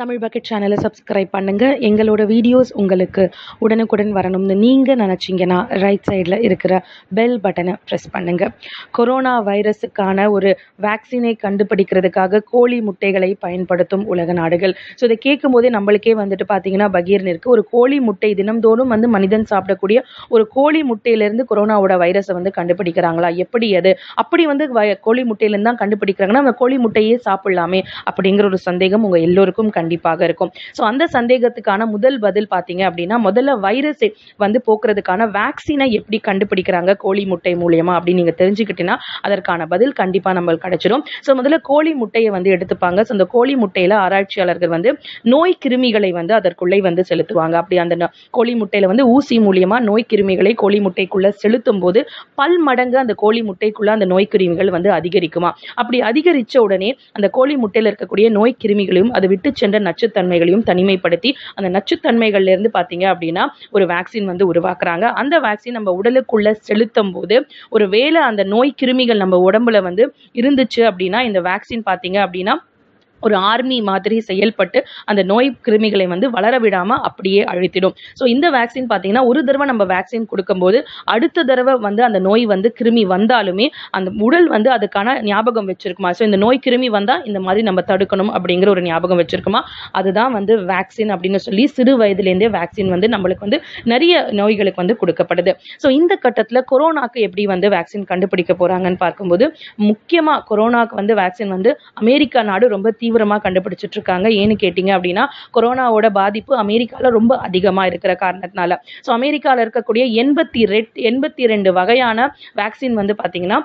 Tamil bucket சேனலை subscribe பண்ணுங்க. எங்களோட வீடியோஸ் உங்களுக்கு உடனுக்குடன் வரணும்னு நீங்கள் நினச்சிங்கன்னா ரைட் சைடில் இருக்கிற பெல் பட்டனை ப்ரெஸ் பண்ணுங்க. கொரோனா வைரஸுக்கான ஒரு வேக்சினை கண்டுபிடிக்கிறதுக்காக கோழி முட்டைகளை பயன்படுத்தும் உலக நாடுகள். ஸோ இதை கேட்கும் போதே நம்மளுக்கே வந்துட்டு பார்த்தீங்கன்னா பகீர்னு இருக்குது ஒரு கோழி முட்டை தினம்தோறும் வந்து மனிதன் சாப்பிடக்கூடிய ஒரு கோழி முட்டையிலேருந்து கொரோனாவோட வைரஸை வந்து கண்டுபிடிக்கிறாங்களா? எப்படி அது? அப்படி வந்து கோழி முட்டையிலேருந்து தான் கண்டுபிடிக்கிறாங்கன்னா அந்த கோழி முட்டையே சாப்பிடலாமே அப்படிங்கிற ஒரு சந்தேகம் உங்கள் எல்லோருக்கும் கண்டிப்பாக இருக்கும். ஸோ அந்த சந்தேகத்துக்கான முதல் பதில் பார்த்தீங்க அப்படின்னா முதல்ல வைரஸை வந்து போக்குறதுக்கான வேக்சினை எப்படி கண்டுபிடிக்கிறாங்க கோழி முட்டை மூலியமா அப்படின்னு நீங்கள் தெரிஞ்சுக்கிட்டீங்கன்னா அதற்கான பதில் கண்டிப்பாக நம்மளுக்கு கிடைச்சிடும் ஸோ முதல்ல கோழி முட்டையை வந்து எடுத்துப்பாங்க. ஸோ அந்த கோழி முட்டையில் ஆராய்ச்சியாளர்கள் வந்து நோய் கிருமிகளை வந்து அதற்குள்ளே வந்து செலுத்துவாங்க. அப்படி அந்த கோழி முட்டையில வந்து ஊசி மூலியமா நோய் கிருமிகளை கோழி முட்டைக்குள்ள செலுத்தும் போது பல் மடங்கு அந்த கோழி முட்டைக்குள்ள அந்த நோய் கிருமிகள் வந்து அதிகரிக்குமா? அப்படி அதிகரிச்ச உடனே அந்த கோழி முட்டையில் இருக்கக்கூடிய நோய் கிருமிகளையும் அதை விட்டு சென்ற நச்சுத்தன்மைகளையும் தனிமைப்படுத்தி அந்த நச்சுத்தன்மைகள்லேருந்து பார்த்தீங்க அப்படின்னா ஒரு வேக்சின் வந்து உருவாக்குறாங்க. அந்த வேக்சின் நம்ம உடலுக்குள்ளே செலுத்தும் போது ஒரு வேளை அந்த நோய் கிருமிகள் நம்ம உடம்புல வந்து இருந்துச்சு அப்படின்னா இந்த வேக்சின் பார்த்தீங்க அப்படின்னா ஒரு ஆர்மி மாதிரி செயல்பட்டு அந்த நோய் கிருமிகளை வந்து வளர விடாமல் அப்படியே அழித்திடும். ஸோ இந்த வேக்சின் பார்த்தீங்கன்னா ஒரு தடவை நம்ம வேக்சின் கொடுக்கும்போது அடுத்த தடவை வந்து அந்த நோய் வந்து கிருமி வந்தாலுமே அந்த உடல் வந்து அதுக்கான ஞாபகம் வச்சிருக்குமா? ஸோ இந்த நோய் கிருமி வந்தால் இந்த மாதிரி நம்ம தடுக்கணும் அப்படிங்கிற ஒரு ஞாபகம் வச்சிருக்குமா? அதுதான் வந்து வேக்சின் அப்படின்னு சொல்லி சிறு வயதுலேருந்தே வேக்சின் வந்து நம்மளுக்கு வந்து நிறைய நோய்களுக்கு வந்து கொடுக்கப்படுது. ஸோ இந்த கட்டத்தில் கொரோனாக்கு எப்படி வந்து வேக்சின் கண்டுபிடிக்க போகிறாங்கன்னு பார்க்கும்போது முக்கியமாக கொரோனாக்கு வந்து வேக்சின் வந்து அமெரிக்கா நாடு ரொம்ப தீவிரமாக கண்டுபிடிச்சிட்டு இருக்காங்க ஏன்னு கேட்டிங்க அப்படின்னா கொரோனாவோட பாதிப்பு அமெரிக்காவில் ரொம்ப அதிகமாக இருக்கிற காரணத்தினால. ஸோ அமெரிக்காவில் இருக்கக்கூடிய எண்பத்தி ரெட் எண்பத்தி ரெண்டு வகையான வேக்சின் வந்து பார்த்தீங்கன்னா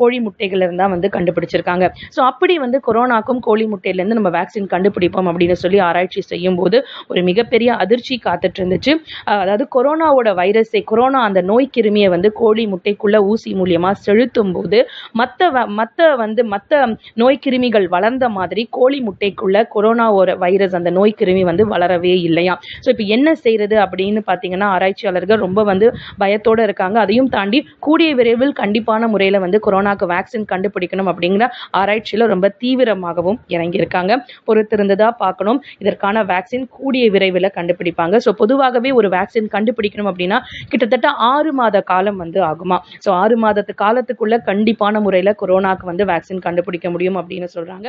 கோழி முட்டைகள்ல தான் வந்து கண்டுபிடிச்சிருக்காங்க. ஸோ அப்படி வந்து கொரோனாக்கும் கோழி முட்டையிலேருந்து நம்ம வேக்சின் கண்டுபிடிப்போம் அப்படின்னு சொல்லி ஆராய்ச்சி செய்யும் போது ஒரு மிகப்பெரிய அதிர்ச்சி காத்துட்டு இருந்துச்சு அதாவது கொரோனாவோட வைரஸை கொரோனா அந்த நோய் கிருமியை வந்து கோழி முட்டைக்குள்ள ஊசி மூலியமாக செலுத்தும் போது மற்ற மற்ற வந்து மற்ற நோய் கிருமிகள் வளர்ந்த மாதிரி கோழி முட்டைக்குள்ள கொரோனாவோட வைரஸ் அந்த நோய் கிருமி வந்து வளரவே இல்லையா? ஸோ இப்போ என்ன செய்யறது அப்படின்னு பார்த்தீங்கன்னா ஆராய்ச்சியாளர்கள் ரொம்ப வந்து பயத்தோடு இருக்காங்க. அதையும் தாண்டி கூடிய விரைவில் கண்டிப்பான முறையில் வந்து கொரோனாக்கு வேக்சின் கண்டுபிடிக்கணும் அப்படிங்கிற ஆராய்ச்சியில் ரொம்ப தீவிரமாகவும் இறங்கியிருக்காங்க. பொறுத்திருந்ததாக பார்க்கணும். இதற்கான வேக்சின் கூடிய விரைவில் கண்டுபிடிப்பாங்க. ஸோ பொதுவாகவே ஒரு வேக்சின் கண்டுபிடிக்கணும் அப்படின்னா கிட்டத்தட்ட ஆறு மாத காலம் வந்து ஆகுமா? ஸோ ஆறு மாதத்து காலத்துக்குள்ள கண்டிப்பான முறையில் கொரோனாக்கு வந்து வேக்சின் கண்டுபிடிக்க முடியும் அப்படின்னு சொல்கிறாங்க